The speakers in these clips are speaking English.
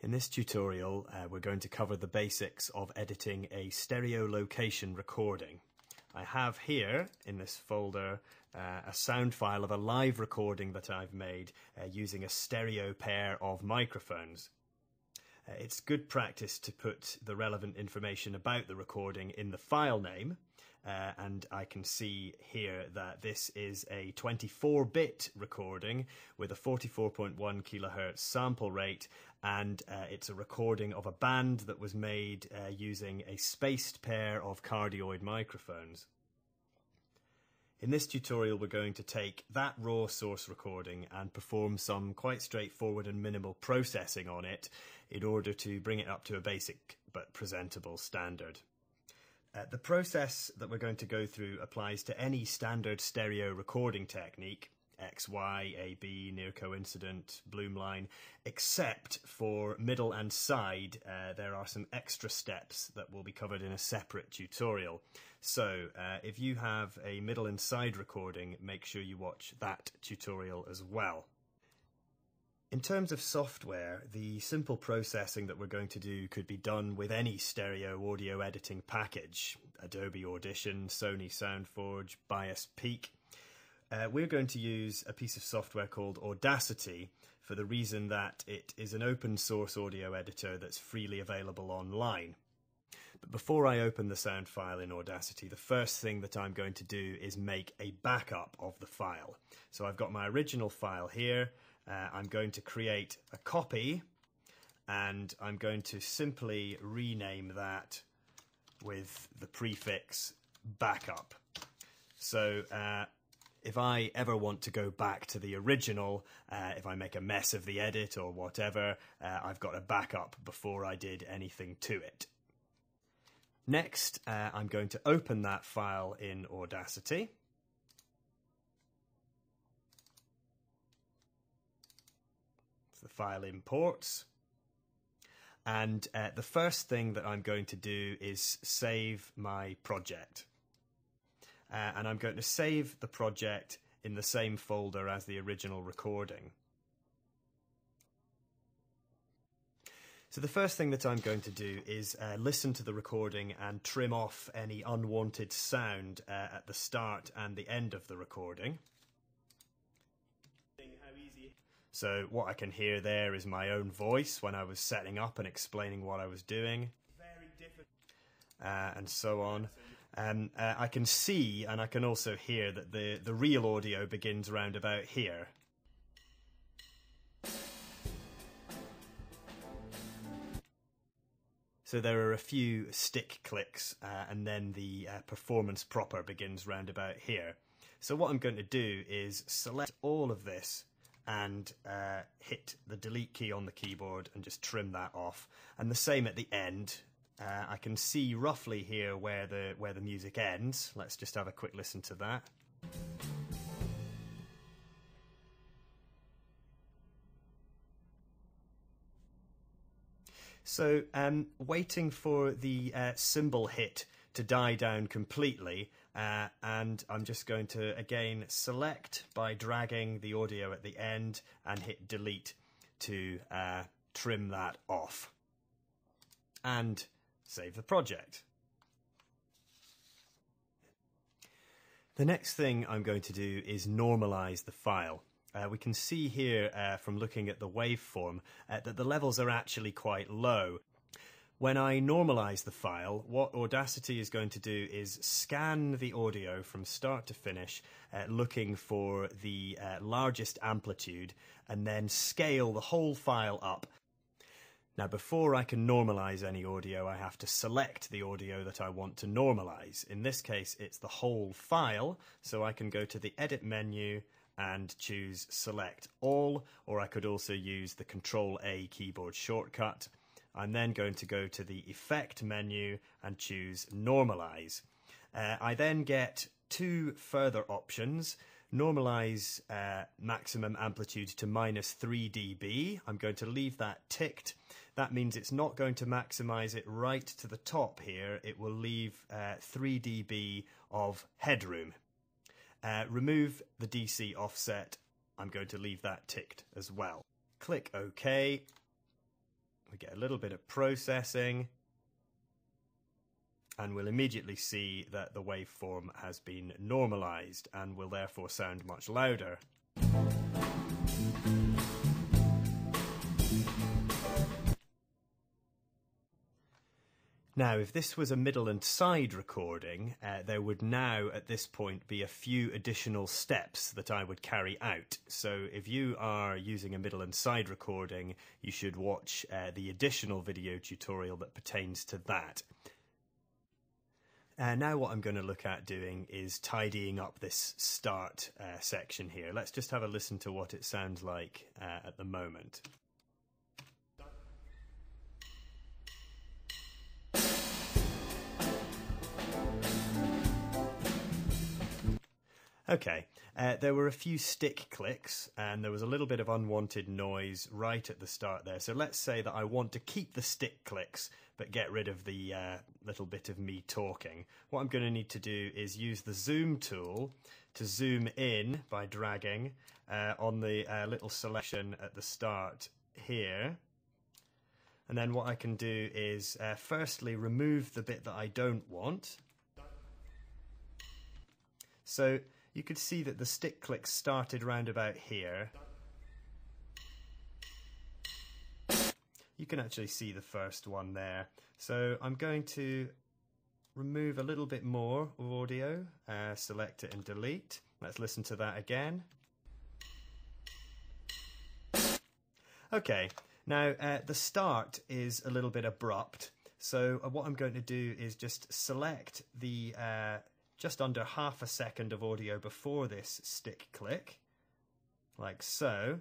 In this tutorial, uh, we're going to cover the basics of editing a stereo location recording. I have here in this folder uh, a sound file of a live recording that I've made uh, using a stereo pair of microphones. It's good practice to put the relevant information about the recording in the file name, uh, and I can see here that this is a 24-bit recording with a 44.1 kilohertz sample rate, and uh, it's a recording of a band that was made uh, using a spaced pair of cardioid microphones. In this tutorial, we're going to take that raw source recording and perform some quite straightforward and minimal processing on it in order to bring it up to a basic but presentable standard. Uh, the process that we're going to go through applies to any standard stereo recording technique, X, Y, A, B, near coincident, Blumlein, except for middle and side, uh, there are some extra steps that will be covered in a separate tutorial. So uh, if you have a middle and side recording, make sure you watch that tutorial as well. In terms of software, the simple processing that we're going to do could be done with any stereo audio editing package Adobe Audition, Sony SoundForge, Bias Peak. Uh, we're going to use a piece of software called Audacity for the reason that it is an open source audio editor that's freely available online. But before I open the sound file in Audacity, the first thing that I'm going to do is make a backup of the file. So I've got my original file here. Uh, I'm going to create a copy and I'm going to simply rename that with the prefix backup. So uh, if I ever want to go back to the original, uh, if I make a mess of the edit or whatever, uh, I've got a backup before I did anything to it. Next, uh, I'm going to open that file in Audacity. So the file imports. And uh, the first thing that I'm going to do is save my project uh, and I'm going to save the project in the same folder as the original recording. So the first thing that I'm going to do is uh, listen to the recording and trim off any unwanted sound uh, at the start and the end of the recording. So what I can hear there is my own voice when I was setting up and explaining what I was doing. Uh, and so on. Um, uh, I can see and I can also hear that the, the real audio begins round about here. So there are a few stick clicks uh, and then the uh, performance proper begins round about here. So what I'm going to do is select all of this and uh, hit the delete key on the keyboard and just trim that off. And the same at the end, uh, I can see roughly here where the where the music ends. Let's just have a quick listen to that. So, um, waiting for the uh, cymbal hit to die down completely, uh, and I'm just going to again select by dragging the audio at the end and hit delete to uh, trim that off. And save the project. The next thing I'm going to do is normalize the file. Uh, we can see here uh, from looking at the waveform uh, that the levels are actually quite low. When I normalize the file, what Audacity is going to do is scan the audio from start to finish, uh, looking for the uh, largest amplitude, and then scale the whole file up now, before I can normalize any audio, I have to select the audio that I want to normalize. In this case, it's the whole file, so I can go to the Edit menu and choose Select All, or I could also use the Control A keyboard shortcut. I'm then going to go to the Effect menu and choose Normalize. Uh, I then get two further options normalize uh, maximum amplitude to minus 3 dB. I'm going to leave that ticked. That means it's not going to maximize it right to the top here. It will leave uh, 3 dB of headroom. Uh, remove the DC offset. I'm going to leave that ticked as well. Click OK. we get a little bit of processing, and we'll immediately see that the waveform has been normalized and will therefore sound much louder. Now, if this was a middle and side recording, uh, there would now at this point be a few additional steps that I would carry out. So, if you are using a middle and side recording, you should watch uh, the additional video tutorial that pertains to that. Uh, now what I'm going to look at doing is tidying up this start uh, section here. Let's just have a listen to what it sounds like uh, at the moment. Okay, uh, there were a few stick clicks and there was a little bit of unwanted noise right at the start there. So let's say that I want to keep the stick clicks but get rid of the uh, little bit of me talking. What I'm going to need to do is use the zoom tool to zoom in by dragging uh, on the uh, little selection at the start here. And then what I can do is uh, firstly remove the bit that I don't want. So you could see that the stick clicks started round about here. You can actually see the first one there. So I'm going to remove a little bit more of audio, uh, select it and delete. Let's listen to that again. Okay, now uh, the start is a little bit abrupt. So uh, what I'm going to do is just select the uh, just under half a second of audio before this stick click, like so.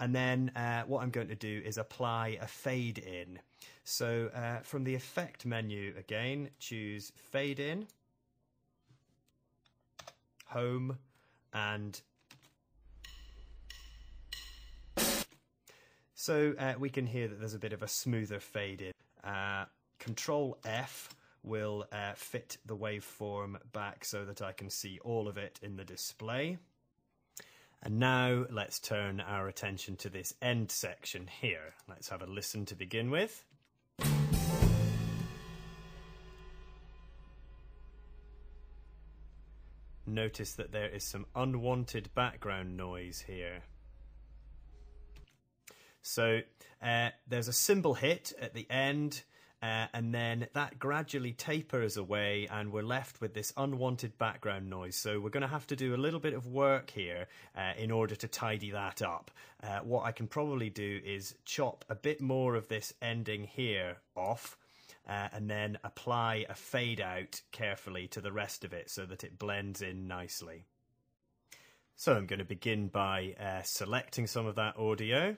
And then uh, what I'm going to do is apply a fade in. So uh, from the effect menu again, choose fade in, home, and so uh, we can hear that there's a bit of a smoother fade in. Uh, control F will uh, fit the waveform back so that I can see all of it in the display. And now let's turn our attention to this end section here. Let's have a listen to begin with. Notice that there is some unwanted background noise here. So uh, there's a cymbal hit at the end uh, and then that gradually tapers away, and we're left with this unwanted background noise. So we're going to have to do a little bit of work here uh, in order to tidy that up. Uh, what I can probably do is chop a bit more of this ending here off. Uh, and then apply a fade out carefully to the rest of it so that it blends in nicely. So I'm going to begin by uh, selecting some of that audio,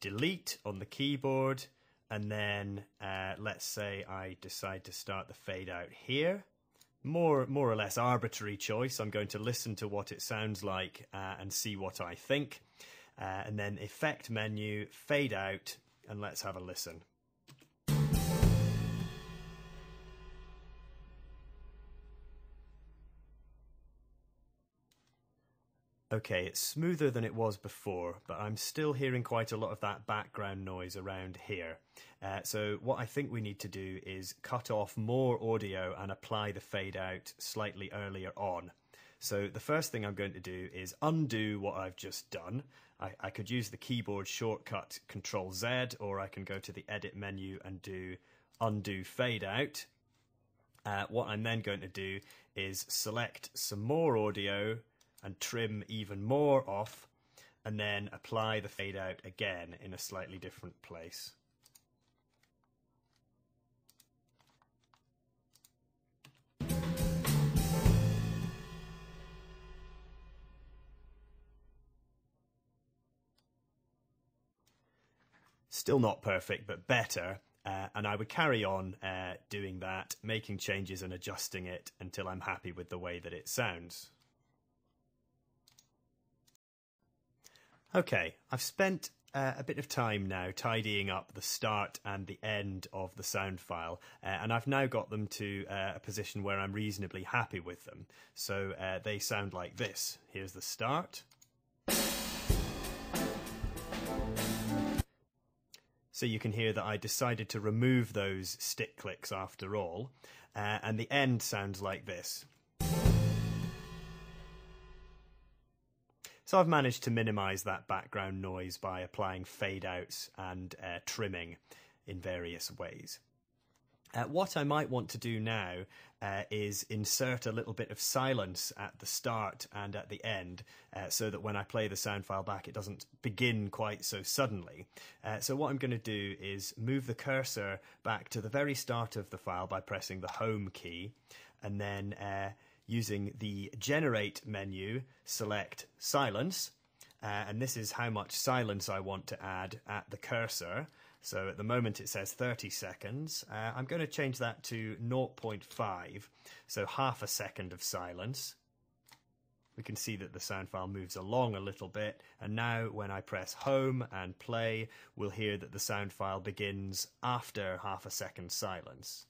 delete on the keyboard, and then uh, let's say I decide to start the fade out here. More, more or less arbitrary choice. I'm going to listen to what it sounds like uh, and see what I think. Uh, and then effect menu, fade out, and let's have a listen. Okay, it's smoother than it was before, but I'm still hearing quite a lot of that background noise around here. Uh, so what I think we need to do is cut off more audio and apply the fade out slightly earlier on. So the first thing I'm going to do is undo what I've just done. I, I could use the keyboard shortcut Control Z, or I can go to the edit menu and do undo fade out. Uh, what I'm then going to do is select some more audio and trim even more off and then apply the fade out again in a slightly different place. Still not perfect, but better. Uh, and I would carry on uh, doing that, making changes and adjusting it until I'm happy with the way that it sounds. Okay, I've spent uh, a bit of time now tidying up the start and the end of the sound file, uh, and I've now got them to uh, a position where I'm reasonably happy with them. So uh, they sound like this. Here's the start. So you can hear that I decided to remove those stick clicks after all. Uh, and the end sounds like this. So I've managed to minimize that background noise by applying fade outs and uh, trimming in various ways. Uh, what I might want to do now uh, is insert a little bit of silence at the start and at the end uh, so that when I play the sound file back it doesn't begin quite so suddenly. Uh, so what I'm going to do is move the cursor back to the very start of the file by pressing the home key and then uh, using the generate menu select silence uh, and this is how much silence I want to add at the cursor. So at the moment it says 30 seconds. Uh, I'm going to change that to 0.5, so half a second of silence. We can see that the sound file moves along a little bit, and now when I press home and play, we'll hear that the sound file begins after half a second silence.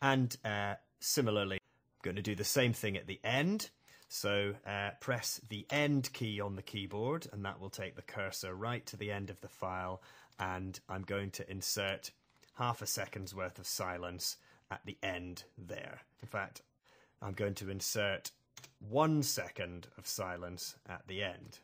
And uh, similarly, I'm going to do the same thing at the end. So uh, press the end key on the keyboard and that will take the cursor right to the end of the file and I'm going to insert half a second's worth of silence at the end there. In fact, I'm going to insert one second of silence at the end.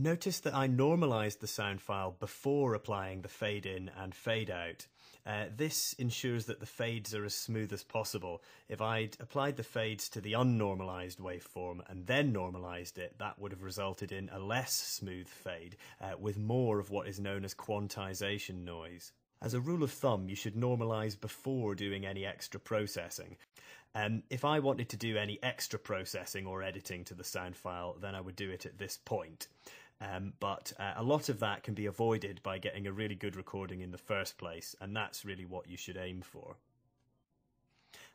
Notice that I normalized the sound file before applying the fade in and fade out. Uh, this ensures that the fades are as smooth as possible. If I'd applied the fades to the unnormalized waveform and then normalized it, that would have resulted in a less smooth fade uh, with more of what is known as quantization noise. As a rule of thumb, you should normalize before doing any extra processing. Um, if I wanted to do any extra processing or editing to the sound file, then I would do it at this point. Um, but uh, a lot of that can be avoided by getting a really good recording in the first place, and that's really what you should aim for.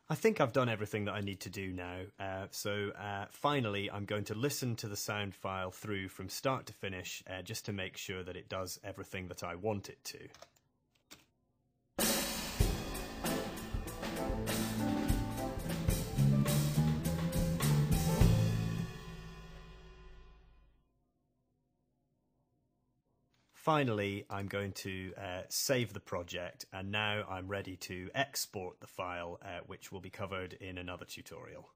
I think I've done everything that I need to do now. Uh, so uh, finally, I'm going to listen to the sound file through from start to finish uh, just to make sure that it does everything that I want it to. Finally, I'm going to uh, save the project and now I'm ready to export the file, uh, which will be covered in another tutorial.